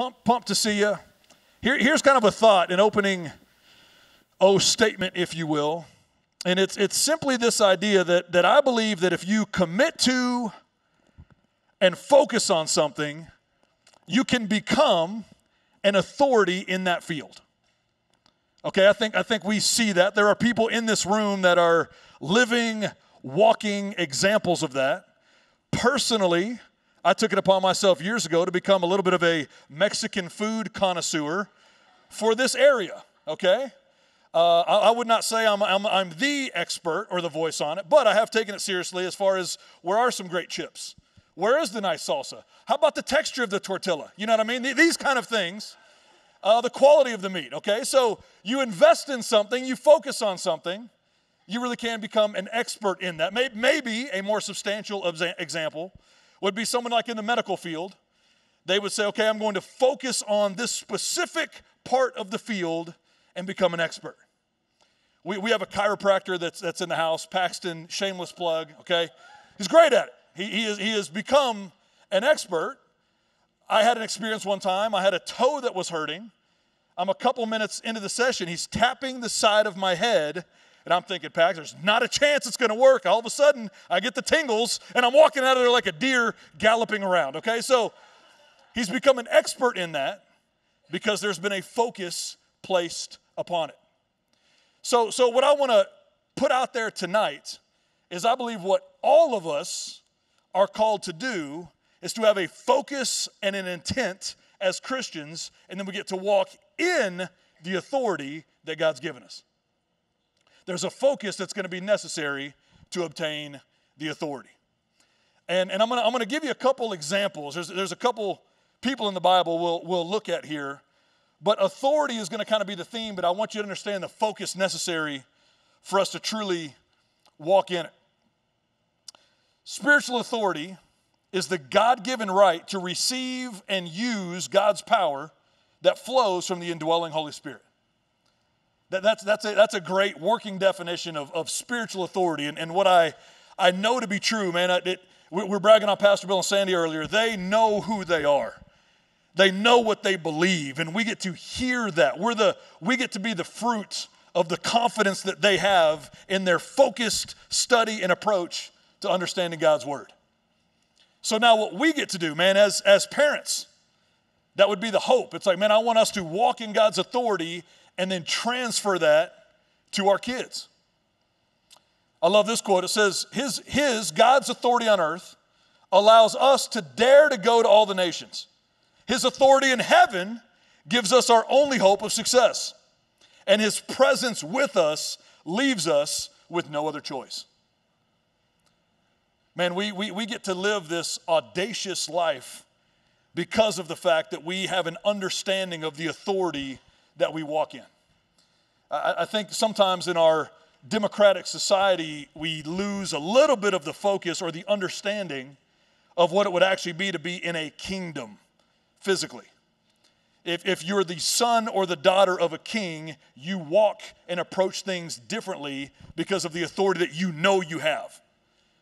pumped, pumped to see you. Here, here's kind of a thought, an opening oh statement, if you will. And it's, it's simply this idea that, that I believe that if you commit to and focus on something, you can become an authority in that field. Okay, I think, I think we see that. There are people in this room that are living, walking examples of that. Personally, I took it upon myself years ago to become a little bit of a Mexican food connoisseur for this area, okay? Uh, I, I, would not say I'm, I'm, I'm the expert or the voice on it, but I have taken it seriously as far as where are some great chips? Where is the nice salsa? How about the texture of the tortilla? You know what I mean? These kind of things. Uh, the quality of the meat, okay? So you invest in something, you focus on something, you really can become an expert in that. Maybe a more substantial example would be someone like in the medical field. They would say, okay, I'm going to focus on this specific part of the field and become an expert. We, we have a chiropractor that's, that's in the house, Paxton, shameless plug, okay? He's great at it. He, he, is, he has become an expert. I had an experience one time, I had a toe that was hurting. I'm a couple minutes into the session, he's tapping the side of my head, and I'm thinking, Pax, there's not a chance it's gonna work. All of a sudden, I get the tingles, and I'm walking out of there like a deer galloping around, okay? So he's become an expert in that because there's been a focus placed upon it. So, so what I want to put out there tonight is I believe what all of us are called to do is to have a focus and an intent as Christians, and then we get to walk in the authority that God's given us. There's a focus that's going to be necessary to obtain the authority. And, and I'm going to I'm to give you a couple examples. There's, there's a couple people in the Bible we'll, we'll look at here but authority is going to kind of be the theme, but I want you to understand the focus necessary for us to truly walk in it. Spiritual authority is the God given right to receive and use God's power that flows from the indwelling Holy Spirit. That, that's, that's, a, that's a great working definition of, of spiritual authority. And, and what I, I know to be true, man, it, we're bragging on Pastor Bill and Sandy earlier. They know who they are. They know what they believe, and we get to hear that. We're the, we get to be the fruit of the confidence that they have in their focused study and approach to understanding God's word. So now what we get to do, man, as, as parents, that would be the hope. It's like, man, I want us to walk in God's authority and then transfer that to our kids. I love this quote. It says, His, his God's authority on earth allows us to dare to go to all the nations his authority in heaven gives us our only hope of success. And His presence with us leaves us with no other choice. Man, we, we, we get to live this audacious life because of the fact that we have an understanding of the authority that we walk in. I, I think sometimes in our democratic society, we lose a little bit of the focus or the understanding of what it would actually be to be in a kingdom physically. If, if you're the son or the daughter of a king, you walk and approach things differently because of the authority that you know you have.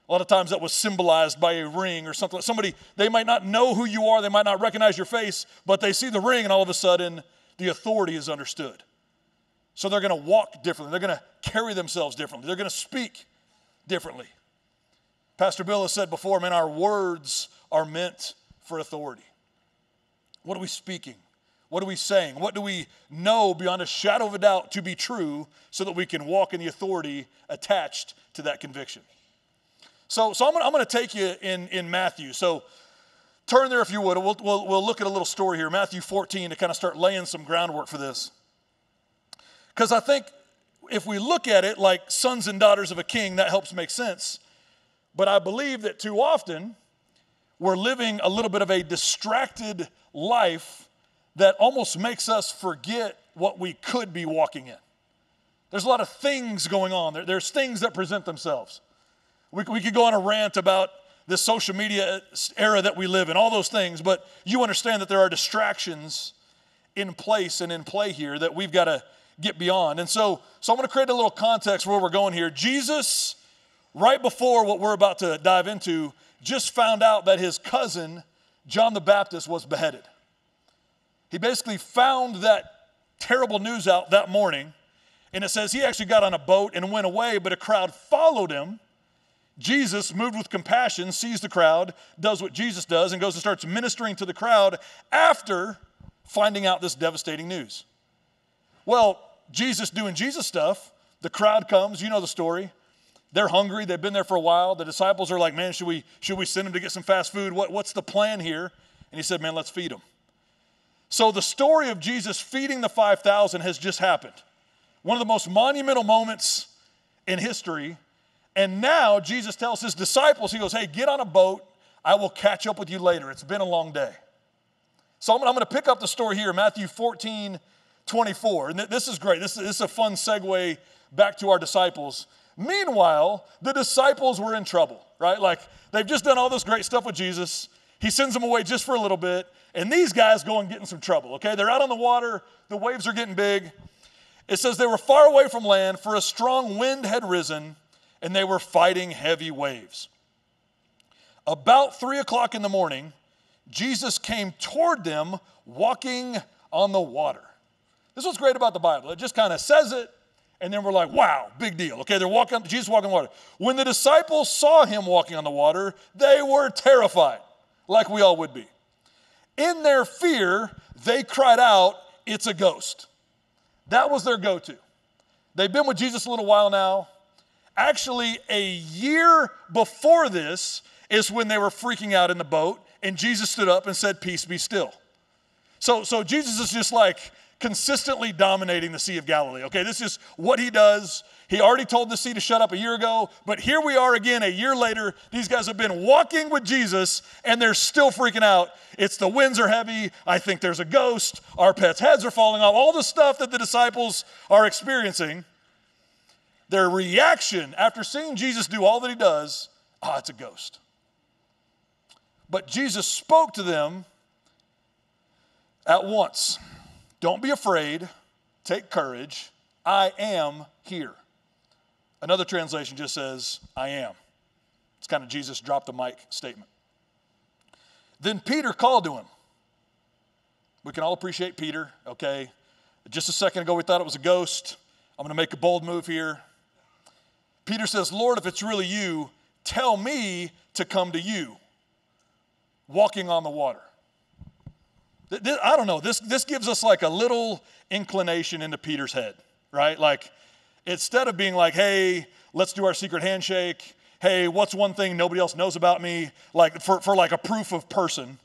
A lot of times that was symbolized by a ring or something. Somebody, they might not know who you are, they might not recognize your face, but they see the ring and all of a sudden the authority is understood. So they're going to walk differently, they're going to carry themselves differently, they're going to speak differently. Pastor Bill has said before, man, our words are meant for authority. What are we speaking? What are we saying? What do we know beyond a shadow of a doubt to be true so that we can walk in the authority attached to that conviction? So, so I'm going to take you in, in Matthew. So turn there if you would. We'll, we'll, we'll look at a little story here, Matthew 14, to kind of start laying some groundwork for this. Because I think if we look at it like sons and daughters of a king, that helps make sense. But I believe that too often, we're living a little bit of a distracted life that almost makes us forget what we could be walking in. There's a lot of things going on. There, there's things that present themselves. We, we could go on a rant about this social media era that we live in, all those things, but you understand that there are distractions in place and in play here that we've got to get beyond. And so, so I'm going to create a little context where we're going here. Jesus, right before what we're about to dive into, just found out that his cousin, John the Baptist, was beheaded. He basically found that terrible news out that morning. And it says he actually got on a boat and went away, but a crowd followed him. Jesus, moved with compassion, sees the crowd, does what Jesus does, and goes and starts ministering to the crowd after finding out this devastating news. Well, Jesus doing Jesus stuff, the crowd comes, you know the story. They're hungry, they've been there for a while. The disciples are like, Man, should we, should we send them to get some fast food? What, what's the plan here? And he said, Man, let's feed them. So the story of Jesus feeding the 5,000 has just happened. One of the most monumental moments in history. And now Jesus tells his disciples, He goes, Hey, get on a boat. I will catch up with you later. It's been a long day. So I'm, going to pick up the story here, Matthew 14, 24. And this is great. This, this is a fun segue back to our disciples. Meanwhile, the disciples were in trouble, right? Like they've just done all this great stuff with Jesus. He sends them away just for a little bit, and these guys go and get in some trouble, okay? They're out on the water, the waves are getting big. It says they were far away from land, for a strong wind had risen, and they were fighting heavy waves. About three o'clock in the morning, Jesus came toward them walking on the water. This is what's great about the Bible. It just kind of says it, and then we're like, wow, big deal. Okay, they're walking, Jesus walking on water. When the disciples saw him walking on the water, they were terrified, like we all would be. In their fear, they cried out, It's a ghost. That was their go to. They've been with Jesus a little while now. Actually, a year before this is when they were freaking out in the boat, and Jesus stood up and said, Peace be still. So, so Jesus is just like, consistently dominating the Sea of Galilee. Okay, this is what he does. He already told the sea to shut up a year ago, but here we are again a year later. These guys have been walking with Jesus and they're still freaking out. It's the winds are heavy. I think there's a ghost. Our pets' heads are falling off. All the stuff that the disciples are experiencing. Their reaction after seeing Jesus do all that he does, ah, oh, it's a ghost. But Jesus spoke to them at once. Don't be afraid, take courage. I am here. Another translation just says, I am. It's kind of Jesus drop the mic statement. Then Peter called to him. We can all appreciate Peter, okay? Just a second ago, we thought it was a ghost. I'm going to make a bold move here. Peter says, Lord, if it's really you, tell me to come to you, walking on the water. I don't know. This, this gives us like a little inclination into Peter's head, right? Like, instead of being like, hey, let's do our secret handshake. Hey, what's one thing nobody else knows about me? Like, for, for like a proof of person.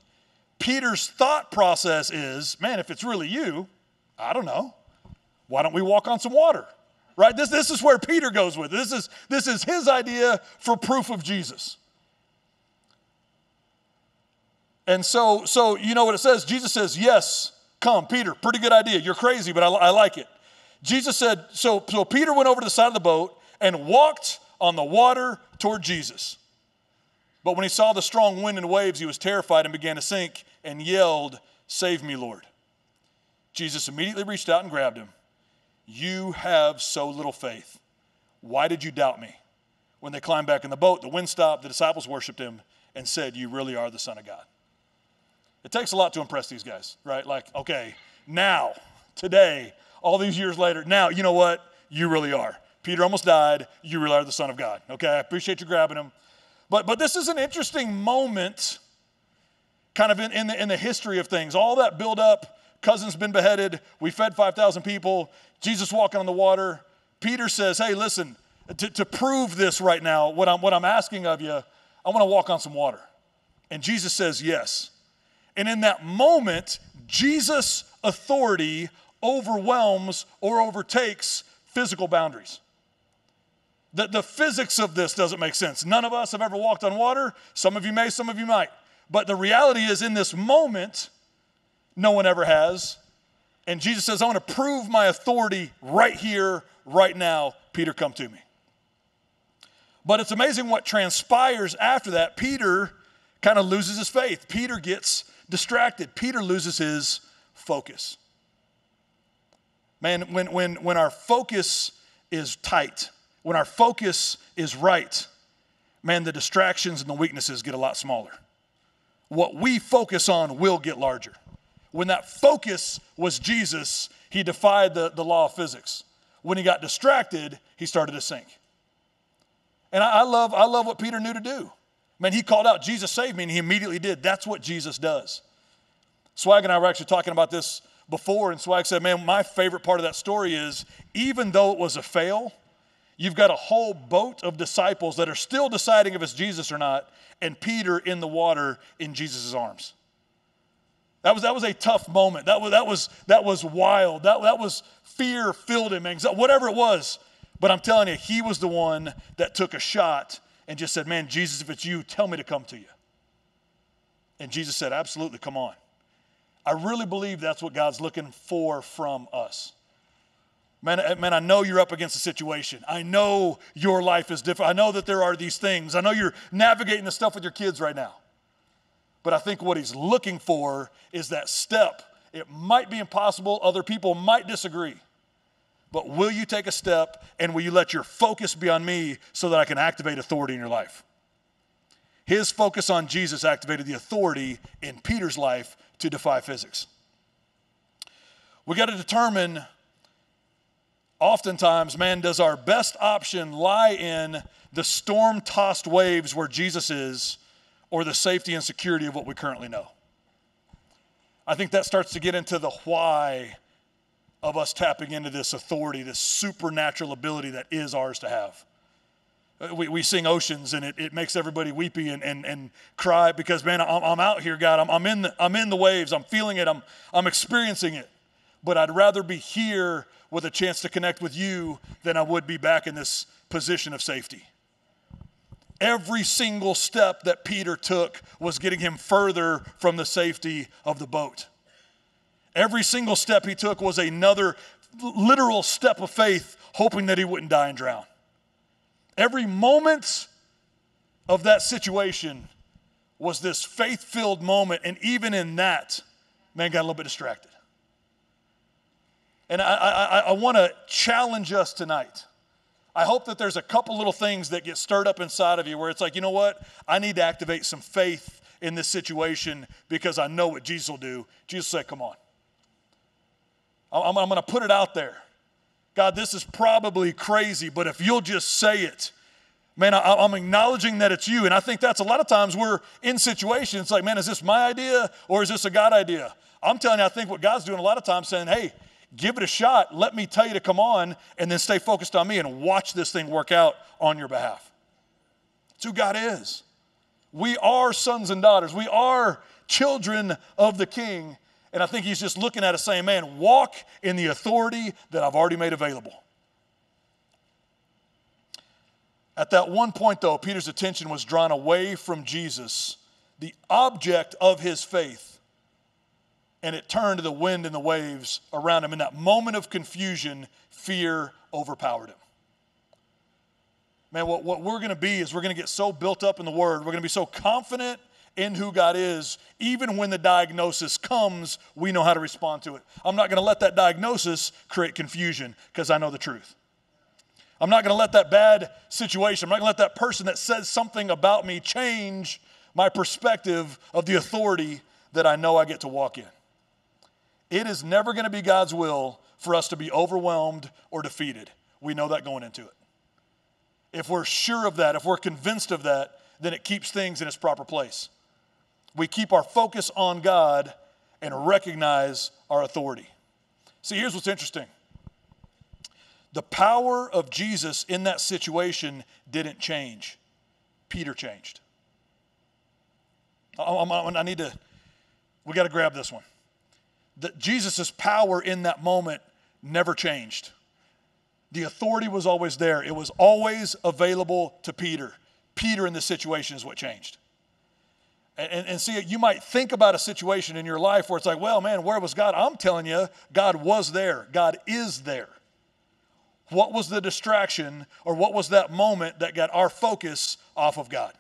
Peter's thought process is, man, if it's really you, I don't know. Why don't we walk on some water? Right? This, this is where Peter goes with it. This is, this is his idea for proof of Jesus. And so, so you know what it says? Jesus says, Yes, come, Peter. Pretty good idea. You're crazy, but I, I like it. Jesus said, so, so Peter went over to the side of the boat and walked on the water toward Jesus. But when he saw the strong wind and waves, he was terrified and began to sink and yelled, Save me, Lord. Jesus immediately reached out and grabbed him. You have so little faith. Why did you doubt me? When they climbed back in the boat, the wind stopped, the disciples worshiped him and said, You really are the Son of God. It takes a lot to impress these guys, right? Like, okay, now, today, all these years later, now, you know what? You really are. Peter almost died. You really are the Son of God. Okay, I appreciate you grabbing him. But, but this is an interesting moment, kind of in, in, the, in the history of things. All that build up, cousin's been beheaded, we fed 5,000 people, Jesus walking on the water. Peter says, hey, listen, to, to prove this right now, what I'm, what I'm asking of you, I want to walk on some water. And Jesus says, yes. And in that moment, Jesus' authority overwhelms or overtakes physical boundaries. The, the physics of this doesn't make sense. None of us have ever walked on water. Some of you may, some of you might. But the reality is, in this moment, no one ever has. And Jesus says, I want to prove my authority right here, right now. Peter, come to me. But it's amazing what transpires after that. Peter kind of loses his faith. Peter gets distracted. Peter loses his focus. Man, when, when, when our focus is tight, when our focus is right, man, the distractions and the weaknesses get a lot smaller. What we focus on will get larger. When that focus was Jesus, he defied the, the law of physics. When he got distracted, he started to sink. And I, I, love, I love what Peter knew to do. Man, he called out, Jesus saved me, and he immediately did. That's what Jesus does. Swag and I were actually talking about this before, and Swag said, Man, my favorite part of that story is even though it was a fail, you've got a whole boat of disciples that are still deciding if it's Jesus or not, and Peter in the water in Jesus' arms. That was, that was a tough moment. That was, that was, that was wild. That, that was fear filled him, anxiety, whatever it was. But I'm telling you, he was the one that took a shot and just said, Man, Jesus, if it's you, tell me to come to you. And Jesus said, Absolutely, come on. I really believe that's what God's looking for from us. Man, uh, man, I know you're up against a situation. I know your life is different. I know that there are these things. I know you're navigating the stuff with your kids right now. But I think what he's looking for is that step. It might be impossible, other people might disagree. But will you take a step and will you let your focus be on me so that I can activate authority in your life? His focus on Jesus activated the authority in Peter's life to defy physics. We got to determine oftentimes, man, does our best option lie in the storm tossed waves where Jesus is or the safety and security of what we currently know? I think that starts to get into the why of us tapping into this authority, this supernatural ability that is ours to have. Uh, we, we sing oceans and it, it makes everybody weepy and, and, and cry because, man, I'm, I'm out here, God. I'm, I'm, in the, I'm in the waves. I'm feeling it. I'm, I'm experiencing it. But I'd rather be here with a chance to connect with you than I would be back in this position of safety. Every single step that Peter took was getting him further from the safety of the boat. Every single step he took was another literal step of faith, hoping that he wouldn't die and drown. Every moment of that situation was this faith filled moment. And even in that, man got a little bit distracted. And I, I, I want to challenge us tonight. I hope that there's a couple little things that get stirred up inside of you where it's like, you know what? I need to activate some faith in this situation because I know what Jesus will do. Jesus said, come on. I'm, I'm going to put it out there. God, this is probably crazy, but if you'll just say it, man, I, am acknowledging that it's you. And I think that's a lot of times we're in situations like, man, is this my idea or is this a God idea? I'm telling you, I think what God's doing a lot of times saying, hey, give it a shot. Let me tell you to come on and then stay focused on me and watch this thing work out on your behalf. It's who God is. We are sons and daughters, we are children of the King. And I think he's just looking at us saying, man, walk in the authority that I've already made available. At that one point, though, Peter's attention was drawn away from Jesus, the object of his faith, and it turned to the wind and the waves around him. In that moment of confusion, fear overpowered him. Man, what, what we're going to be is we're going to get so built up in the Word, we're going to be so confident in who God is, even when the diagnosis comes, we know how to respond to it. I'm not going to let that diagnosis create confusion because I know the truth. I'm not going to let that bad situation, I'm not going to let that person that says something about me change my perspective of the authority that I know I get to walk in. It is never going to be God's will for us to be overwhelmed or defeated. We know that going into it. If we're sure of that, if we're convinced of that, then it keeps things in its proper place we keep our focus on God and recognize our authority. See, here's what's interesting the power of Jesus in that situation didn't change, Peter changed. I need to, we got to grab this one. That Jesus' power in that moment never changed. The authority was always there, it was always available to Peter. Peter in this situation is what changed. And, and, see, you might think about a situation in your life where it's like, well, man, where was God? I'm telling you, God was there. God is there. What was the distraction or what was that moment that got our focus off of God?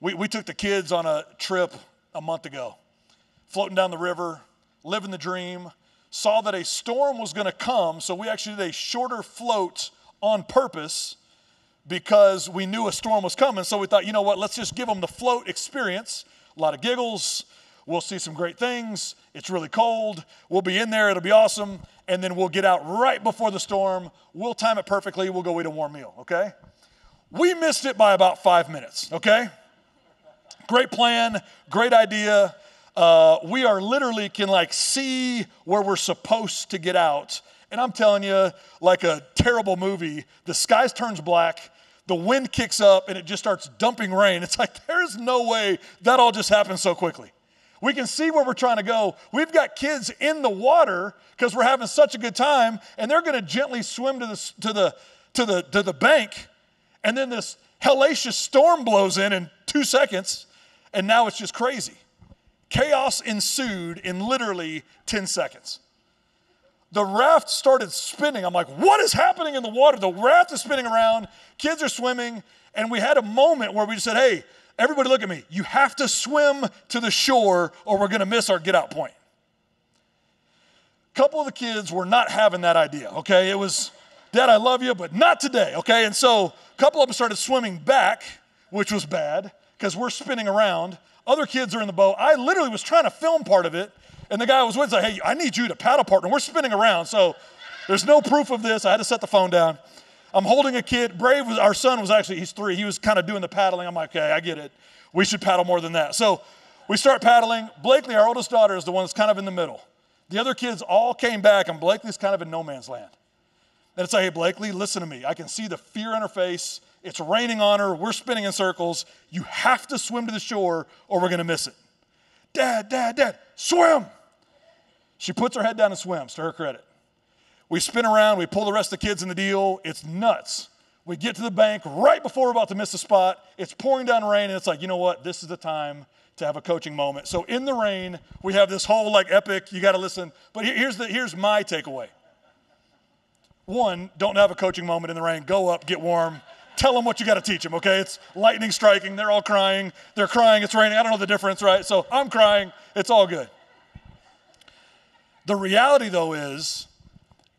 We, we took the kids on a trip a month ago, floating down the river, living the dream, saw that a storm was going to come, so we actually did a shorter float on purpose because we knew a storm was coming. So we thought, you know what, let's just give them the float experience. A lot of giggles, We'll see some great things. It's really cold. We'll be in there. It'll be awesome. And then we'll get out right before the storm. We'll time it perfectly. We'll go eat a warm meal, okay? We missed it by about five minutes, okay? Great plan, great idea. Uh, we are literally can like see where we're supposed to get out. And I'm telling you, like a terrible movie, the sky turns black, the wind kicks up, and it just starts dumping rain. It's like there's no way that all just happened so quickly. We can see where we're trying to go. We've got kids in the water because we're having such a good time, and they're going to gently swim to the, to, the, to, the, to the bank. And then this hellacious storm blows in in two seconds, and now it's just crazy. Chaos ensued in literally 10 seconds. The raft started spinning. I'm like, what is happening in the water? The raft is spinning around, kids are swimming, and we had a moment where we just said, hey, Everybody look at me. You have to swim to the shore or we're going to miss our get out point. A couple of the kids were not having that idea, okay? It was, Dad, I love you, but not today, okay? And so a couple of them started swimming back, which was bad because we're spinning around. Other kids are in the boat. I literally was trying to film part of it, and the guy I was with said, Hey, I need you to paddle partner. We're spinning around. So there's no proof of this. I had to set the phone down. I'm holding a kid. Brave was our son was actually he's three. He was kind of doing the paddling. I'm like, okay, I get it. We should paddle more than that. So we start paddling. Blakely, our oldest daughter, is the one that's kind of in the middle. The other kids all came back, and Blakely's kind of in no man's land. And it's like, hey, Blakely, listen to me. I can see the fear in her face. It's raining on her. We're spinning in circles. You have to swim to the shore, or we're going to miss it. Dad, Dad, Dad, swim. She puts her head down and swims, to her credit. We spin around, we pull the rest of the kids in the deal. It's nuts. We get to the bank right before we're about to miss the spot. It's pouring down rain, and it's like, you know what? This is the time to have a coaching moment. So in the rain, we have this whole like epic, you got to listen. But here's, the, here's my takeaway. One, don't have a coaching moment in the rain. Go up, get warm. Tell them what you got to teach them, okay? It's lightning striking. They're all crying. They're crying. It's raining. I don't know the difference, right? So I'm crying. It's all good. The reality, though, is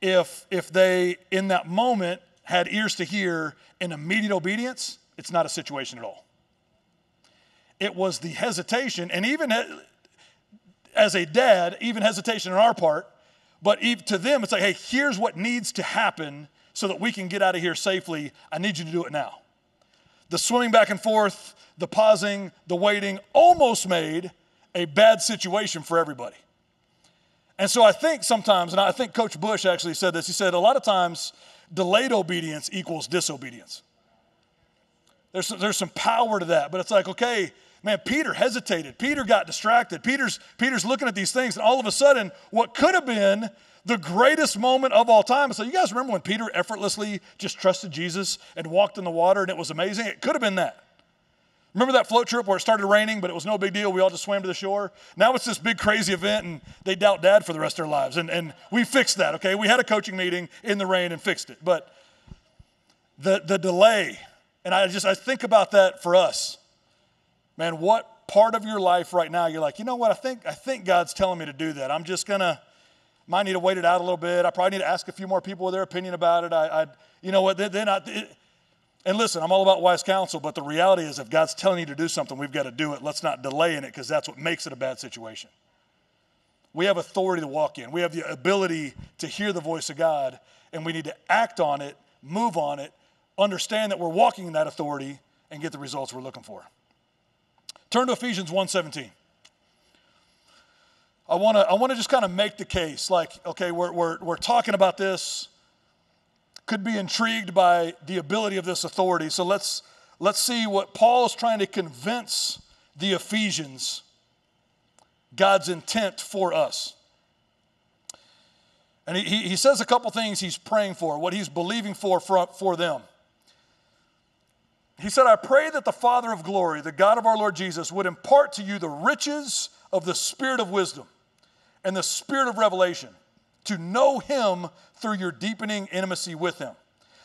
if, if they, in that moment, had ears to hear and immediate obedience, it's not a situation at all. It was the hesitation, and even as a dad, even hesitation on our part, but to them, it's like, hey, here's what needs to happen so that we can get out of here safely. I need you to do it now. The swimming back and forth, the pausing, the waiting almost made a bad situation for everybody. And so I think sometimes, and I think Coach Bush actually said this, he said a lot of times delayed obedience equals disobedience. There's, there's some power to that, but it's like, okay, man, Peter hesitated. Peter got distracted. Peter's, Peter's looking at these things, and all of a sudden, what could have been the greatest moment of all time. So, you guys remember when Peter effortlessly just trusted Jesus and walked in the water, and it was amazing? It could have been that. Remember that float trip where it started raining, but it was no big deal? We all just swam to the shore? Now it's this big crazy event, and they doubt dad for the rest of their lives. And, and we fixed that, okay? We had a coaching meeting in the rain and fixed it. But the, the delay, and I just I think about that for us. Man, what part of your life right now you're like, you know what, I think, I think God's telling me to do that. I'm just gonna, might need to wait it out a little bit. I probably need to ask a few more people their opinion about it. I, I you know what, then I, it, and listen, I'm all about wise counsel, but the reality is if God's telling you to do something, we've got to do it. Let's not delay in it because that's what makes it a bad situation. We have authority to walk in, we have the ability to hear the voice of God, and we need to act on it, move on it, understand that we're walking in that authority, and get the results we're looking for. Turn to Ephesians 1:17. I want to I want to just kind of make the case like okay we're, we're, we're talking about this could be intrigued by the ability of this authority. So let's, let's see what Paul is trying to convince the Ephesians God's intent for us. And he, he says a couple things he's praying for, what he's believing for, for for them. He said, I pray that the Father of glory, the God of our Lord Jesus, would impart to you the riches of the spirit of wisdom and the spirit of revelation to know Him through your deepening intimacy with Him.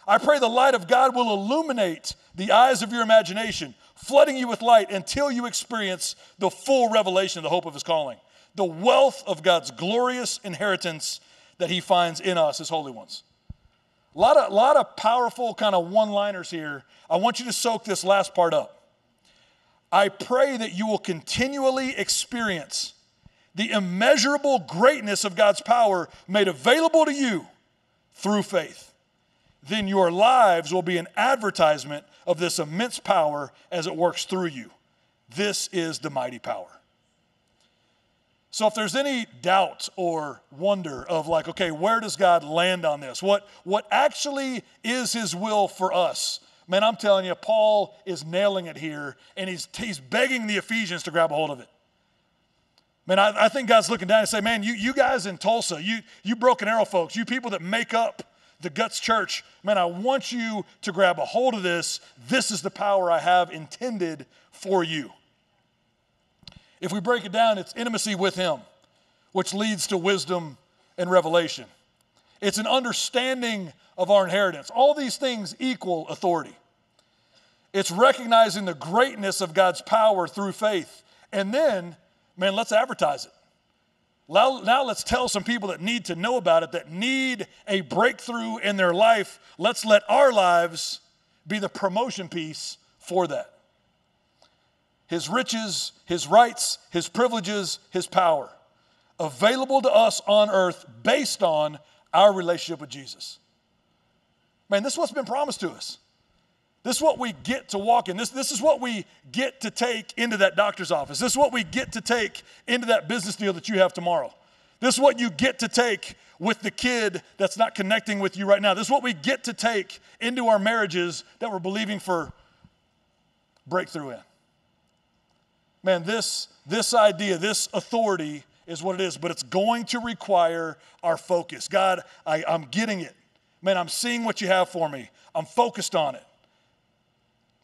I pray the light of God will illuminate the eyes of your imagination, flooding you with light until you experience the full revelation of the hope of His calling, the wealth of God's glorious inheritance that He finds in us as holy ones. A lot of, lot of powerful kind of one liners here. I want you to soak this last part up. I pray that you will continually experience the immeasurable greatness of God's power made available to you through faith. Then your lives will be an advertisement of this immense power as it works through you. This is the mighty power. So, if there's any doubt or wonder of like, okay, where does God land on this? What, what actually is His will for us? Man, I'm telling you, Paul is nailing it here, and he's, he's begging the Ephesians to grab a hold of it. Man, I, I think God's looking down and say, man, you, you guys in Tulsa, you, you Broken Arrow folks, you people that make up the Guts Church, man, I want you to grab a hold of this. This is the power I have intended for you. If we break it down, it's intimacy with Him, which leads to wisdom and revelation. It's an understanding of our inheritance. All these things equal authority. It's recognizing the greatness of God's power through faith. And then man, let's advertise it. Now, now, let's tell some people that need to know about it, that need a breakthrough in their life. Let's let our lives be the promotion piece for that. His riches, his rights, his privileges, his power, available to us on earth based on our relationship with Jesus. Man, this is what's been promised to us. This is what we get to walk in. This, this is what we get to take into that doctor's office. This is what we get to take into that business deal that you have tomorrow. This is what you get to take with the kid that's not connecting with you right now. This is what we get to take into our marriages that we're believing for breakthrough in. Man, this, this idea, this authority is what it is, but it's going to require our focus. God, I, I'm getting it. Man, I'm seeing what you have for me. I'm focused on it.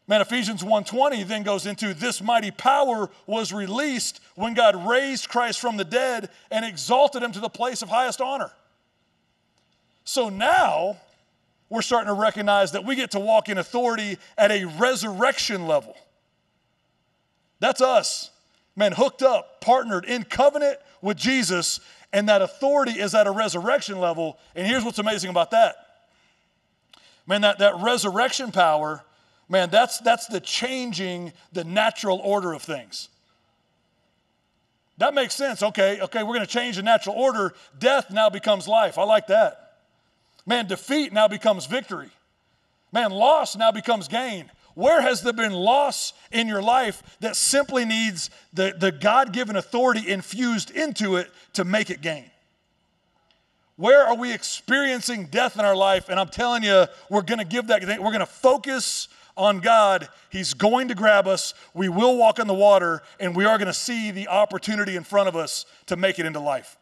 Man, Ephesians 1:20 then goes into this mighty power was released when God raised Christ from the dead and exalted him to the place of highest honor. So now we're starting to recognize that we get to walk in authority at a resurrection level. That's us. Man, hooked up, partnered in covenant with Jesus, and that authority is at a resurrection level. And here's what's amazing about that. Man, that, that resurrection power Man, that's, that's the changing the natural order of things. That makes sense. Okay, okay, we're going to change the natural order. Death now becomes life. I like that. Man, defeat now becomes victory. Man, loss now becomes gain. Where has there been loss in your life that simply needs the, the God given authority infused into it to make it gain? Where are we experiencing death in our life? And I'm telling you, we're going to give that, we're going to focus on God, He's going to grab us. We will walk in the water, and we are going to see the opportunity in front of us to make it into life.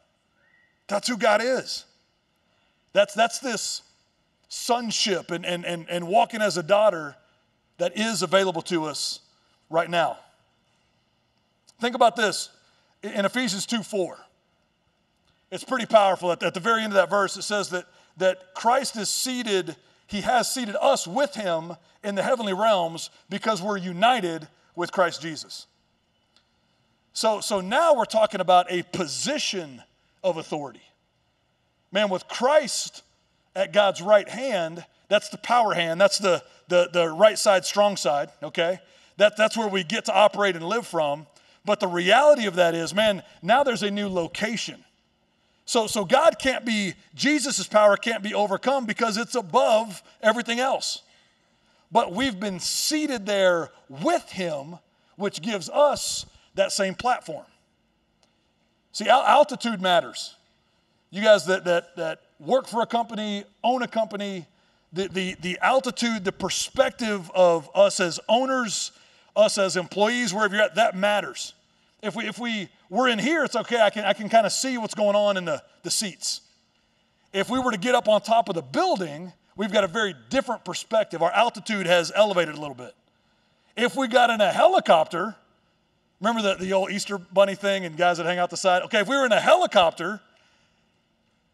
That's who God is. That's, that's this sonship and, and, and, and walking as a daughter that is available to us right now. Think about this in Ephesians 2 4. It's pretty powerful. At, at the very end of that verse, it says that, that Christ is seated he has seated us with him in the heavenly realms because we're united with Christ Jesus. So, so now we're talking about a position of authority. Man, with Christ at God's right hand, that's the power hand, that's the, the, the right side, strong side, okay? That, that's where we get to operate and live from. But the reality of that is, man, now there's a new location. So, so God can't be, Jesus' power can't be overcome because it's above everything else. But we've been seated there with Him, which gives us that same platform. See, altitude matters. You guys that, that, that work for a company, own a company, the, the, the altitude, the perspective of us as owners, us as employees, wherever you're at, that matters. If we, if we we're in here, it's okay. I can, I can kind of see what's going on in the, the seats. If we were to get up on top of the building, we've got a very different perspective. Our altitude has elevated a little bit. If we got in a helicopter, remember the, the old Easter bunny thing and guys that hang out the side? Okay, if we were in a helicopter,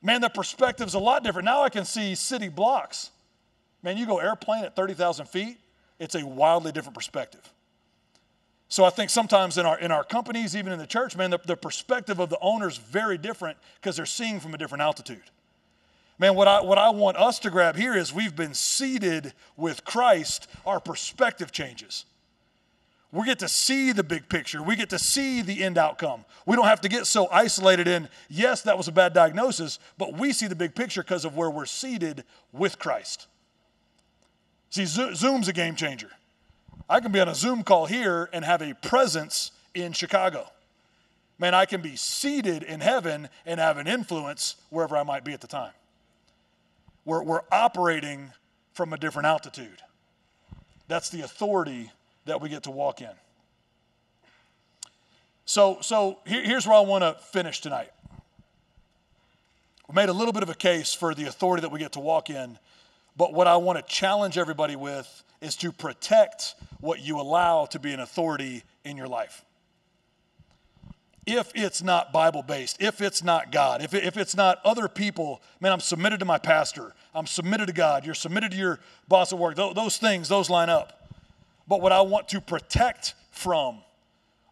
man, the perspective's a lot different. Now I can see city blocks. Man, you go airplane at 30,000 feet, it's a wildly different perspective. So I think sometimes in our in our companies, even in the church, man, the, the perspective of the owner is very different because they're seeing from a different altitude. Man, what I what I want us to grab here is we've been seated with Christ, our perspective changes. We get to see the big picture. We get to see the end outcome. We don't have to get so isolated in, yes, that was a bad diagnosis, but we see the big picture because of where we're seated with Christ. See, Zoom's a game changer. I can be on a Zoom call here and have a presence in Chicago. Man, I can be seated in heaven and have an influence wherever I might be at the time. We're, we're operating from a different altitude. That's the authority that we get to walk in. So, so here, here's where I want to finish tonight. We made a little bit of a case for the authority that we get to walk in, but what I want to challenge everybody with is to protect what you allow to be an authority in your life. If it's not Bible based, if it's not God, if, if it's not other people, man, I'm submitted to my pastor, I'm submitted to God, you're submitted to your boss at work, those, those things, those line up. But what I want to protect from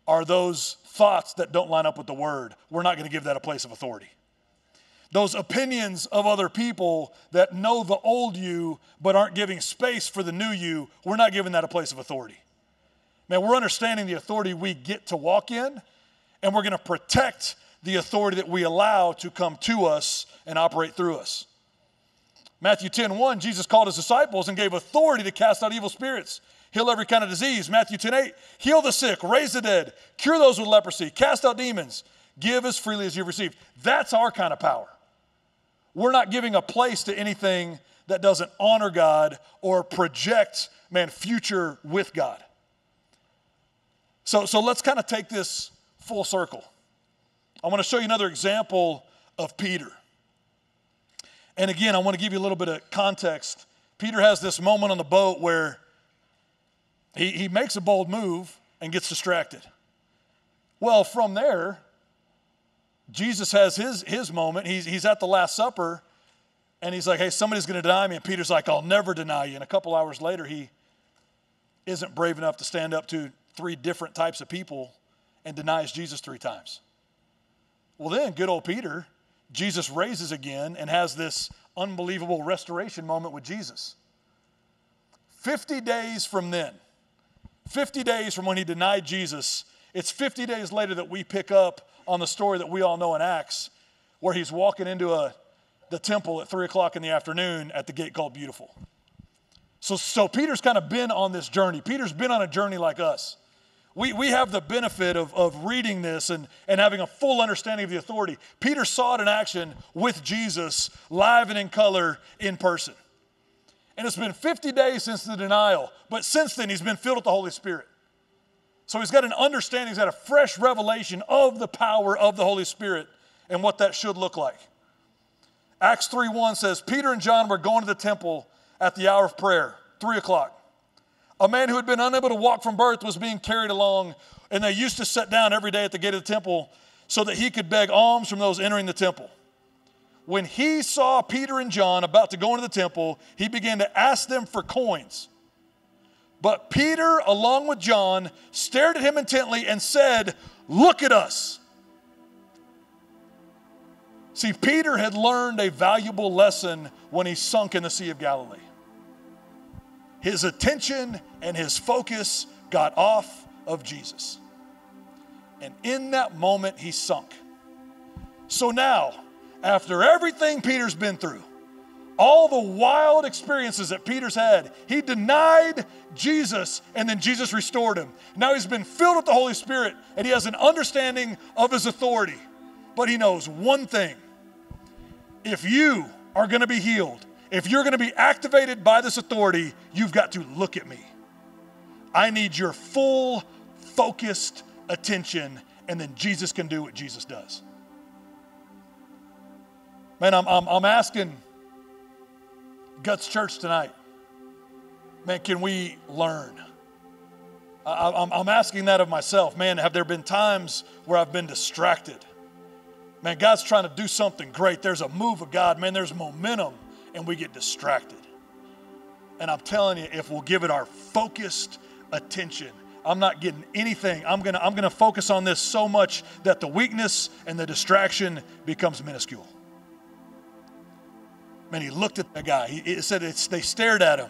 are those thoughts that don't line up with the word. We're not going to give that a place of authority those opinions of other people that know the old you but aren't giving space for the new you, we're not giving that a place of authority. Man, we're understanding the authority we get to walk in, and we're going to protect the authority that we allow to come to us and operate through us. Matthew 10 1, Jesus called his disciples and gave authority to cast out evil spirits, heal every kind of disease. Matthew 10 8, heal the sick, raise the dead, cure those with leprosy, cast out demons, give as freely as you've received. That's our kind of power we're not giving a place to anything that doesn't honor God or project, man, future with God. So, so let's kind of take this full circle. I want to show you another example of Peter. And again, I want to give you a little bit of context. Peter has this moment on the boat where he, he makes a bold move and gets distracted. Well, from there, Jesus has his, his moment. He's, he's at the Last Supper and he's like, hey, somebody's going to deny me. And Peter's like, I'll never deny you. And a couple hours later, he isn't brave enough to stand up to three different types of people and denies Jesus three times. Well, then, good old Peter, Jesus raises again and has this unbelievable restoration moment with Jesus. 50 days from then, 50 days from when he denied Jesus, it's 50 days later that we pick up on the story that we all know in Acts, where he's walking into a, the temple at 3 o'clock in the afternoon at the gate called Beautiful. So, so Peter's kind of been on this journey. Peter's been on a journey like us. We, we have the benefit of, of reading this and, and having a full understanding of the authority. Peter saw it in action with Jesus, live and in color, in person. And it's been 50 days since the denial, but since then he's been filled with the Holy Spirit. So he's got an understanding, he's got a fresh revelation of the power of the Holy Spirit and what that should look like. Acts 3:1 says, Peter and John were going to the temple at the hour of prayer, three o'clock. A man who had been unable to walk from birth was being carried along, and they used to sit down every day at the gate of the temple so that he could beg alms from those entering the temple. When he saw Peter and John about to go into the temple, he began to ask them for coins. But Peter, along with John, stared at him intently and said, Look at us. See, Peter had learned a valuable lesson when he sunk in the Sea of Galilee. His attention and his focus got off of Jesus. And in that moment, he sunk. So now, after everything Peter's been through, all the wild experiences that Peter's had. He denied Jesus, and then Jesus restored him. Now he's been filled with the Holy Spirit, and he has an understanding of his authority. But he knows one thing if you are going to be healed, if you're going to be activated by this authority, you've got to look at me. I need your full, focused attention, and then Jesus can do what Jesus does. Man, I'm, I'm, I'm asking Guts Church tonight, man, can we learn? I, am asking that of myself. Man, have there been times where I've been distracted? Man, God's trying to do something great. There's a move of God, man, there's momentum, and we get distracted. And I'm telling you, if we'll give it our focused attention, I'm not getting anything. I'm gonna, I'm gonna focus on this so much that the weakness and the distraction becomes minuscule. Man, he looked at the guy. He, it said it's, they stared at him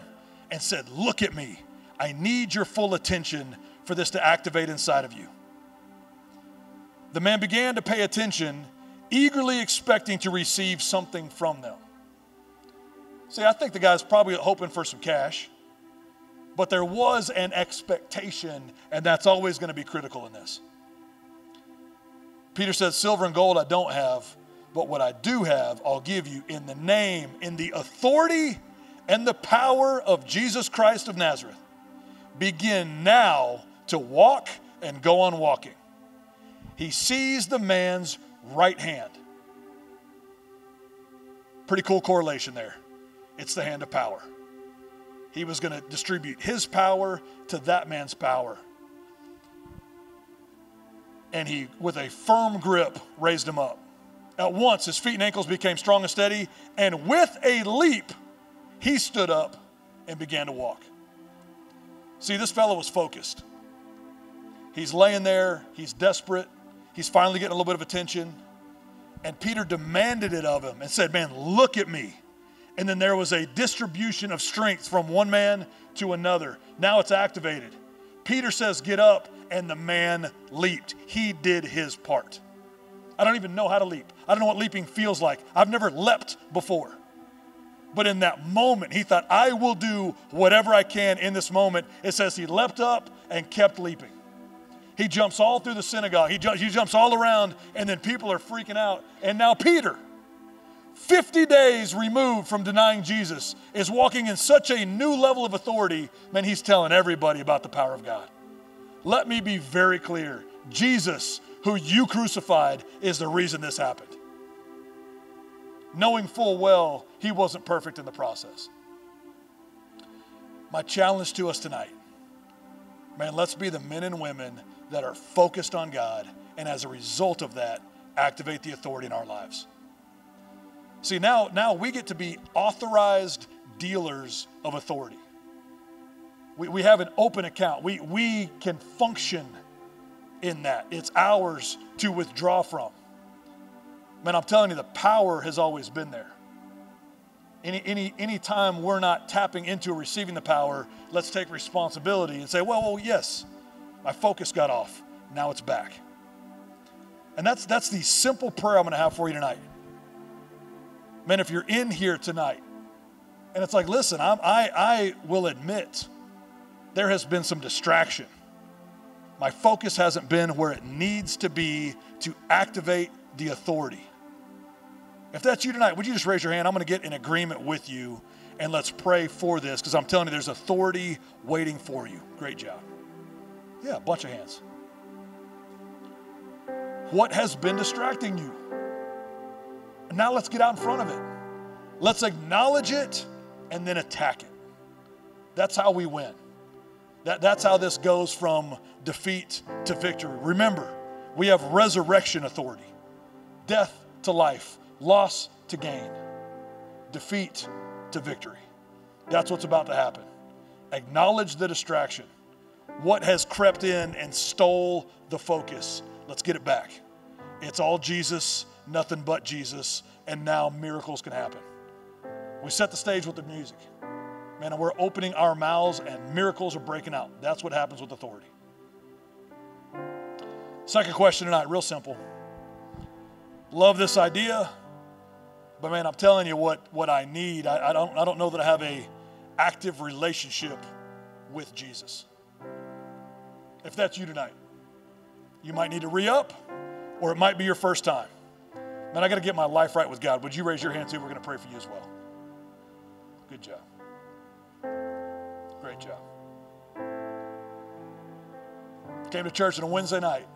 and said, Look at me. I need your full attention for this to activate inside of you. The man began to pay attention, eagerly expecting to receive something from them. See, I think the guy's probably hoping for some cash, but there was an expectation, and that's always going to be critical in this. Peter said, Silver and gold I don't have, but what I do have, I'll give you in the name, in the authority and the power of Jesus Christ of Nazareth. Begin now to walk and go on walking. He sees the man's right hand. Pretty cool correlation there. It's the hand of power. He was going to distribute his power to that man's power. And he, with a firm grip, raised him up. At once, his feet and ankles became strong and steady, and with a leap, he stood up and began to walk. See, this fellow was focused. He's laying there, he's desperate, he's finally getting a little bit of attention. And Peter demanded it of him and said, Man, look at me. And then there was a distribution of strength from one man to another. Now it's activated. Peter says, Get up, and the man leaped. He did his part. I don't even know how to leap. I don't know what leaping feels like. I've never leapt before. But in that moment, he thought, I will do whatever I can in this moment. It says he leapt up and kept leaping. He jumps all through the synagogue, he, he jumps all around, and then people are freaking out. And now Peter, 50 days removed from denying Jesus, is walking in such a new level of authority, man, he's telling everybody about the power of God. Let me be very clear Jesus, who you crucified, is the reason this happened knowing full well he wasn't perfect in the process. My challenge to us tonight, man, let's be the men and women that are focused on God, and as a result of that, activate the authority in our lives. See, now, now we get to be authorized dealers of authority. We, we have an open account. We, we can function in that. It's ours to withdraw from. Man, I'm telling you, the power has always been there. Any, any, any time we're not tapping into or receiving the power, let's take responsibility and say, well, well, yes, my focus got off. Now it's back. And that's, that's the simple prayer I'm going to have for you tonight. Man, if you're in here tonight and it's like, listen, I'm, I, I will admit there has been some distraction. My focus hasn't been where it needs to be to activate the authority. If that's you tonight, would you just raise your hand? I'm going to get in agreement with you and let's pray for this because I'm telling you, there's authority waiting for you. Great job. Yeah, a bunch of hands. What has been distracting you? now let's get out in front of it. Let's acknowledge it and then attack it. That's how we win. That, that's how this goes from defeat to victory. Remember, we have resurrection authority, death to life loss to gain, defeat to victory. That's what's about to happen. Acknowledge the distraction. What has crept in and stole the focus? Let's get it back. It's all Jesus, nothing but Jesus, and now miracles can happen. We set the stage with the music. Man, and we're opening our mouths and miracles are breaking out. That's what happens with authority. Second question tonight, real simple. Love this idea. But man, I'm telling you what, what I need. I, I, don't, I don't know that I have a active relationship with Jesus. If that's you tonight, you might need to re-up, or it might be your first time. Man, I got to get my life right with God. Would you raise your hand too? We're going to pray for you as well. Good job. Great job. Came to church on a Wednesday night.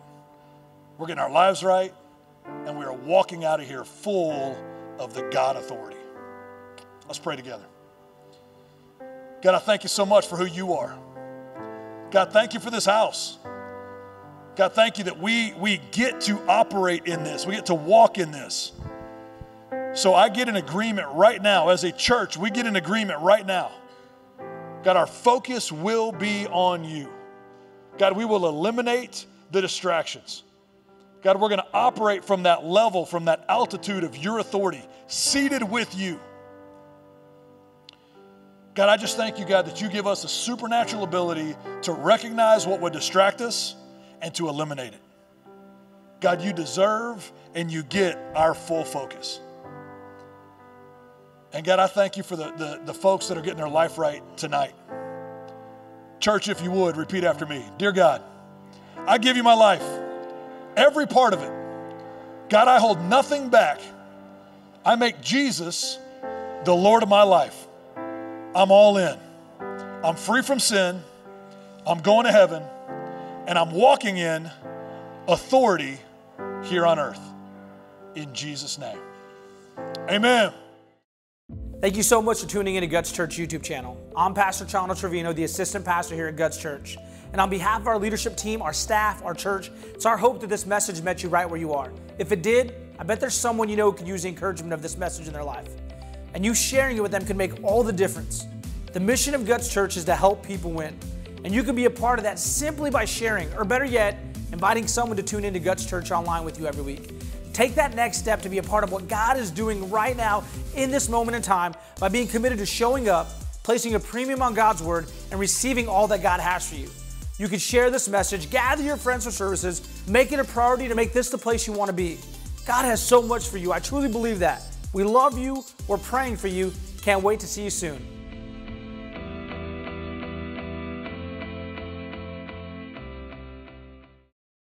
We're getting our lives right, and we are walking out of here full of the God authority. Let's pray together. God, I thank you so much for who you are. God, thank you for this house. God, thank you that we, we get to operate in this, we get to walk in this. So I get an agreement right now as a church, we get an agreement right now. God, our focus will be on you. God, we will eliminate the distractions. God, we're going to operate from that level, from that altitude of your authority, seated with you. God, I just thank you, God, that you give us a supernatural ability to recognize what would distract us and to eliminate it. God, you deserve and you get our full focus. And God, I thank you for the, the, the folks that are getting their life right tonight. Church, if you would, repeat after me Dear God, I give you my life, every part of it. God, I hold nothing back. I make Jesus the Lord of my life. I'm all in. I'm free from sin. I'm going to heaven. And I'm walking in authority here on earth. In Jesus' name. Amen. Thank you so much for tuning in to Guts Church YouTube channel. I'm Pastor Chano Trevino, the assistant pastor here at Guts Church. And on behalf of our leadership team, our staff, our church, it's our hope that this message met you right where you are. If it did, I bet there's someone you know who could use the encouragement of this message in their life. And you sharing it with them can make all the difference. The mission of Guts Church is to help people win. And you can be a part of that simply by sharing, or better yet, inviting someone to tune into Guts Church online with you every week. Take that next step to be a part of what God is doing right now in this moment in time by being committed to showing up, placing a premium on God's word, and receiving all that God has for you. You can share this message, gather your friends for services, make it a priority to make this the place you want to be. God has so much for you. I truly believe that. We love you. We're praying for you. Can't wait to see you soon.